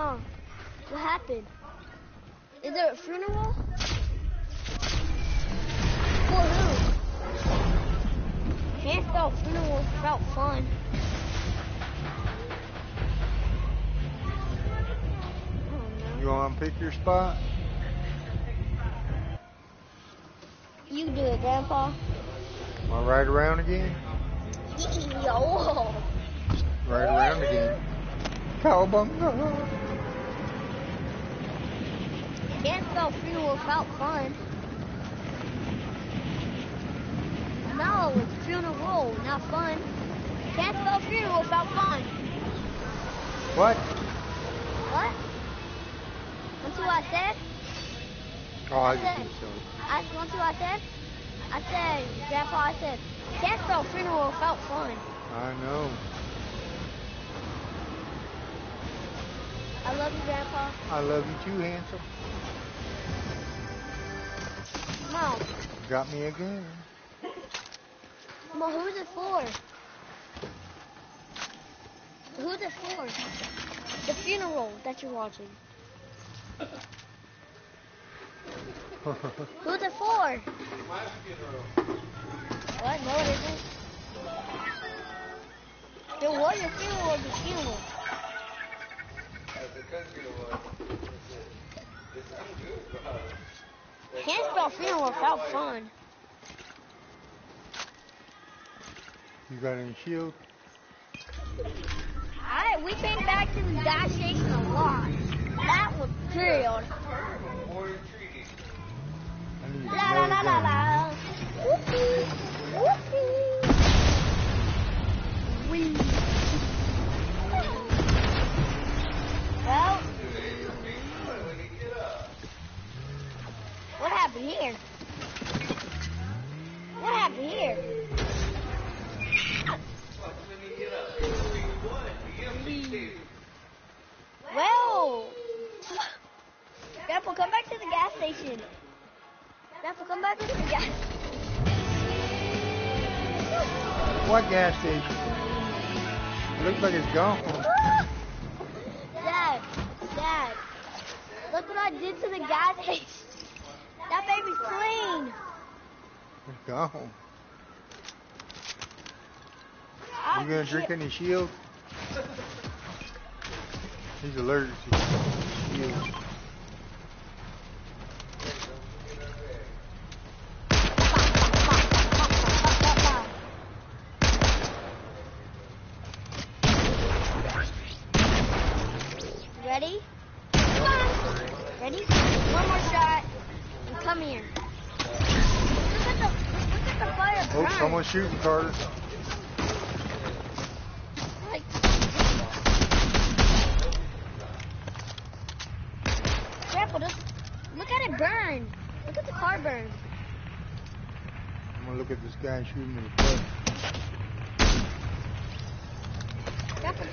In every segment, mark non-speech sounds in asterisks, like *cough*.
Mom, what happened? Is there a funeral? For who? Can't spell funeral without fun. You want to pick your spot? You do it, Grandpa. Am I right around again? *laughs* Yo. Right around again. Cowabunga. Can't spell funeral without fun. No, it's funeral, not fun. Can't spell funeral without fun. What? What? That's what I said? Oh, I think so. I want to I said? I said, Grandpa, I said, can't spell funeral without fun. I know. I love you, Grandpa. I love you too, handsome. Mom, Got me again. Well, who's it for? Who's it for? The funeral that you're watching. *laughs* Who's it for? My funeral. What? No, it isn't. There was a funeral at the funeral. Can't spell funeral without fun. You got any shield? Alright, we came back to the gas station a lot. That was need La la la la la. Happened here? What happened here? Well, Grandpa, come back to the gas station. Grandpa, come back to the gas. What gas station? It looks like it's gone. Dad, Dad, look what I did to the gas station. That baby's clean. I- You gonna drink any shield? He's allergic to shield. Ready? Come on. Ready? One more shot. And come here. Look at the look at the fire Oh, burn. someone's shooting, Carter. Grandpa, just look at it burn. Look at the car burn. I'm gonna look at this guy shooting in the. Grandpa,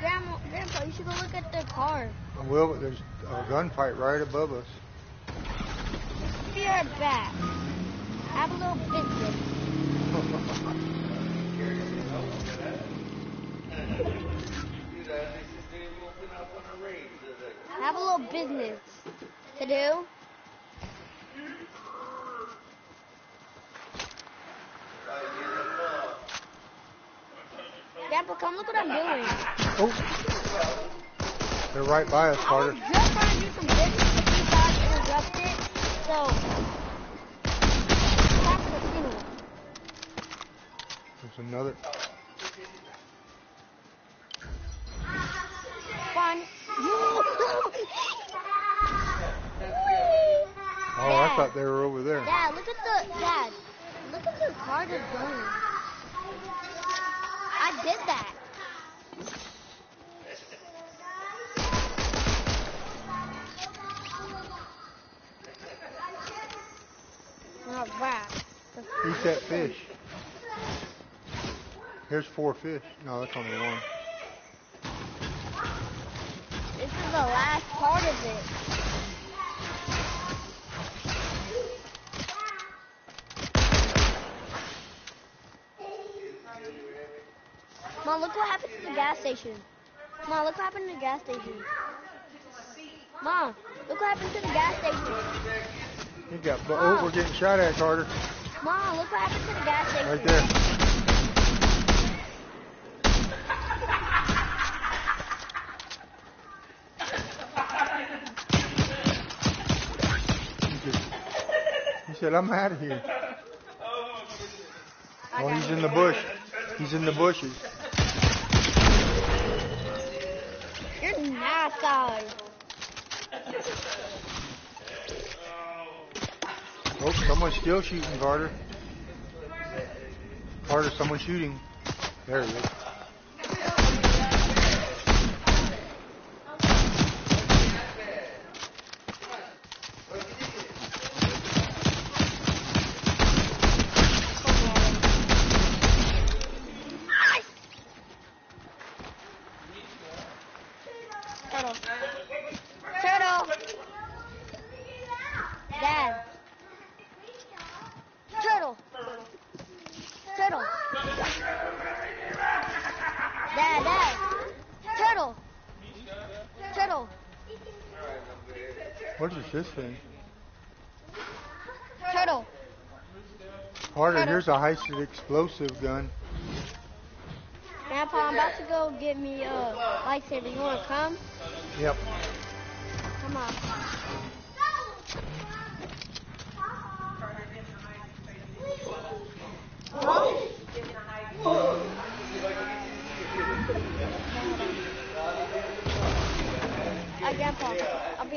Grandma, Grandpa, you should go look at the car. Well, but there's a gunfight right above us. Be right back. Have a little biscuit. Do. Come look what I'm doing. oh, they're right by us, I Carter. was just trying to do some business, but you guys interrupted. So, back to the. There's another. I thought they were over there. Dad, look at the Dad. Look at the car that's burning. I did that. All right. Eat that fish. Here's four fish. No, that's only one. This is the last part of it. Mom, look what happened to the gas station. Mom, look what happened to the gas station. Mom, look what happened to the gas station. He got. Oh, we're getting shot at, Carter. Mom, look what happened to the gas station. Right there. He said, I'm out of here. Oh, he's in the bush. He's in the bushes. Oh, someone's still shooting, Carter. Carter, someone's shooting. There he is. Turtle. Turtle. Dad. Turtle. Turtle. Dad, Dad. Turtle. Turtle. What is this thing? Turtle. Carter, Turtle. here's a high-speed explosive gun. Grandpa, I'm about to go get me a lightsaber. You want to come? Yep. Come on.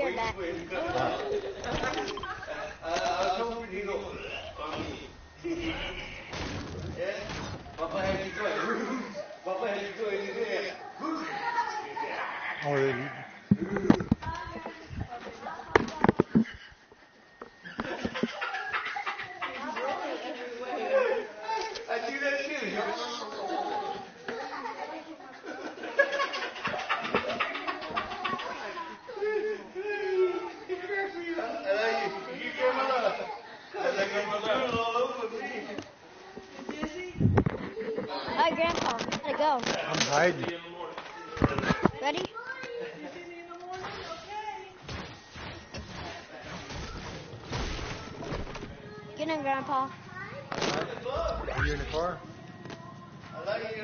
Hi, Grandpa. I'll be right back. Oh, go. I'm hiding. Ready? Get in, Grandpa. Are you in the car?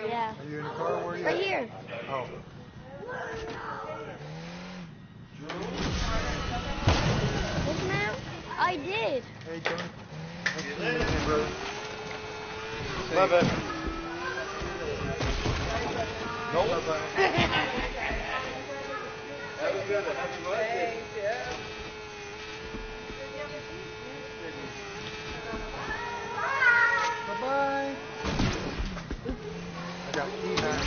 Yeah. Are you in the car? Where are you? Right at? here. Oh. Listen now. I did. Hey, Tony. Nice to meet you, brother. Love it. Nope. Bye-bye. That was good. Happy birthday. Bye-bye. I got key now.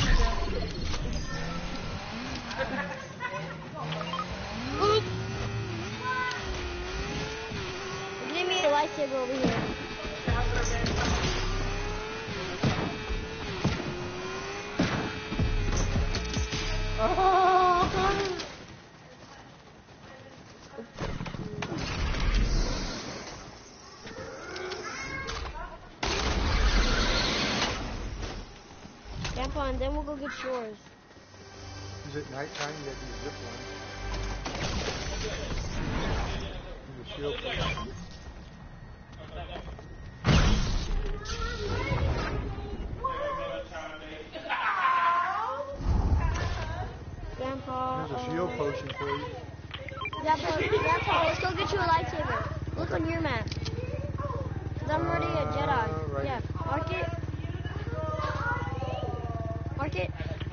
Oop. Give me a lightsaber over here. Grandpa, and then we'll go get yours. Is it nighttime? You gotta do zip line. The shield. Grandpa. There's a uh, shield potion for you. Grandpa, Grandpa, let's go get you a lightsaber. Look on your map. Cause I'm already a Jedi. Uh, right. Yeah, mark it. Mark it.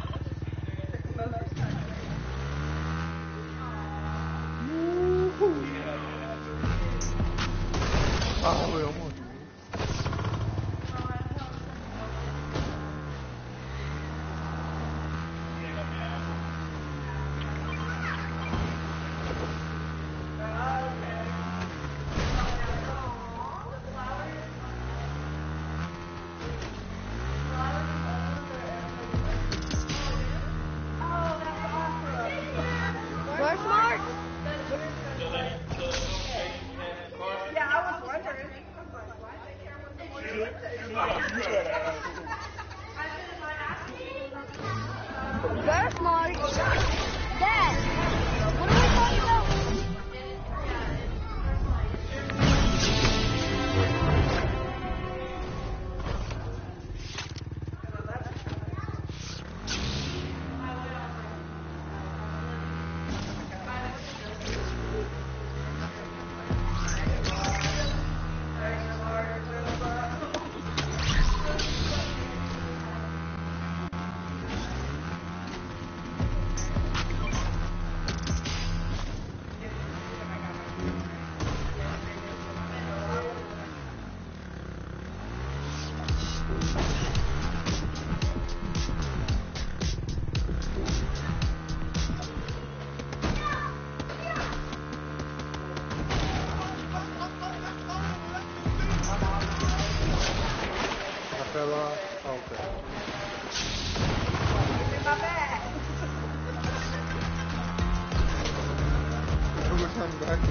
Who was back to?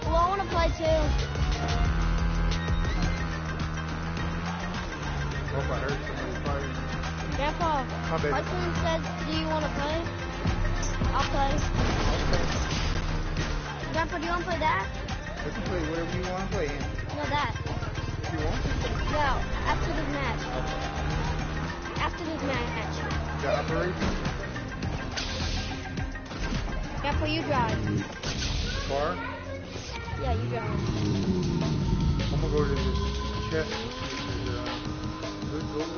Oh, well, I want to play too. Hope I heard somebody fighting. Grandpa, My baby. Hudson said, do you want to play? I'll play. Okay. Grandpa, do you want to play that? We can play whatever you want to play. No, that. If you want. No, after this match. After this match. Operation? Grandpa, you drive. Car? Yeah, you drive. I'm gonna go to this chest and see if there's uh, good gold.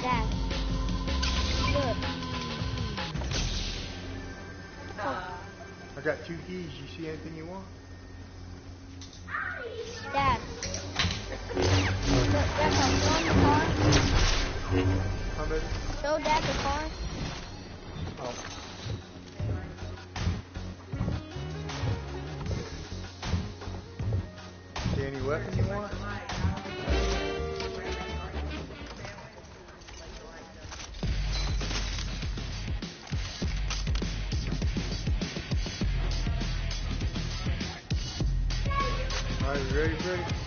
Dad. Look. I got two keys. You see anything you want? Dad. Look, Grandpa, show him the car. How baby? Show Dad the car. Oh. See any weapon you want? Right, you ready, Freddie?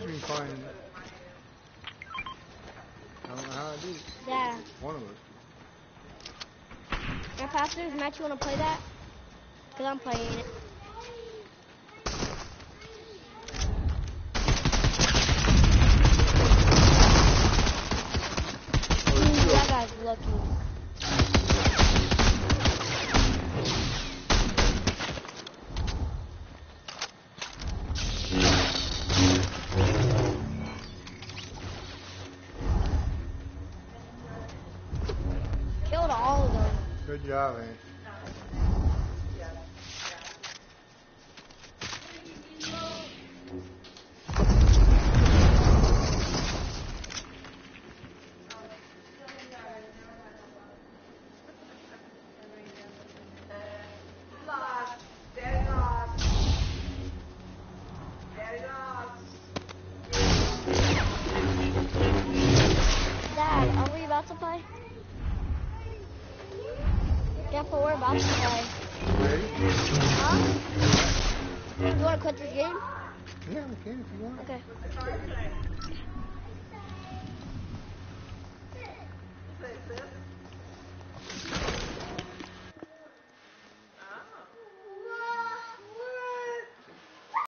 Them towards me finally. I don't know how I did it. Yeah. One of us. After this you want to play that? Because I'm playing it. Good job, lost. Dad, are we about to play? Yeah, but we're about to play. Ready? Huh? You want to quit this game? Yeah, we can if you want. Okay. Okay.